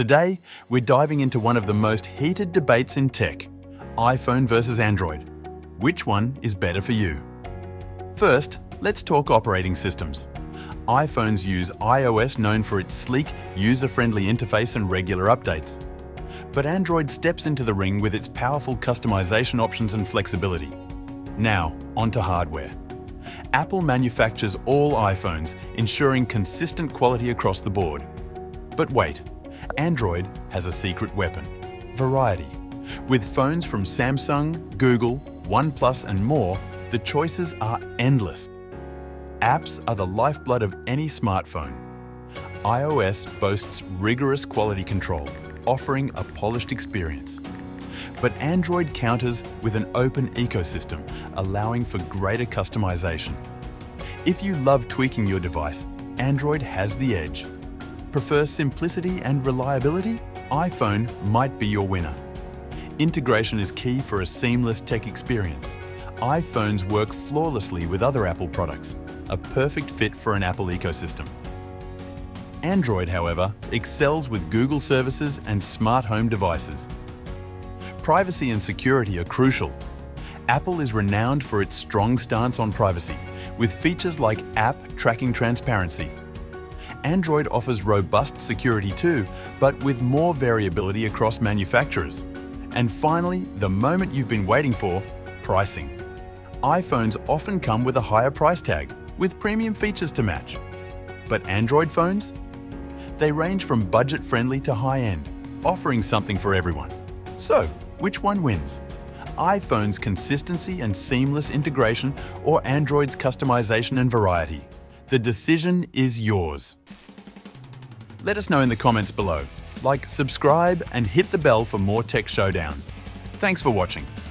Today, we're diving into one of the most heated debates in tech, iPhone versus Android. Which one is better for you? First, let's talk operating systems. iPhones use iOS known for its sleek, user-friendly interface and regular updates. But Android steps into the ring with its powerful customization options and flexibility. Now, onto hardware. Apple manufactures all iPhones, ensuring consistent quality across the board. But wait, Android has a secret weapon, variety. With phones from Samsung, Google, OnePlus and more, the choices are endless. Apps are the lifeblood of any smartphone. iOS boasts rigorous quality control, offering a polished experience. But Android counters with an open ecosystem, allowing for greater customization. If you love tweaking your device, Android has the edge. Prefer simplicity and reliability? iPhone might be your winner. Integration is key for a seamless tech experience. iPhones work flawlessly with other Apple products, a perfect fit for an Apple ecosystem. Android, however, excels with Google services and smart home devices. Privacy and security are crucial. Apple is renowned for its strong stance on privacy, with features like app tracking transparency. Android offers robust security too, but with more variability across manufacturers. And finally, the moment you've been waiting for, pricing. iPhones often come with a higher price tag, with premium features to match. But Android phones? They range from budget-friendly to high-end, offering something for everyone. So, which one wins? iPhone's consistency and seamless integration or Android's customization and variety? The decision is yours. Let us know in the comments below. Like, subscribe and hit the bell for more tech showdowns. Thanks for watching.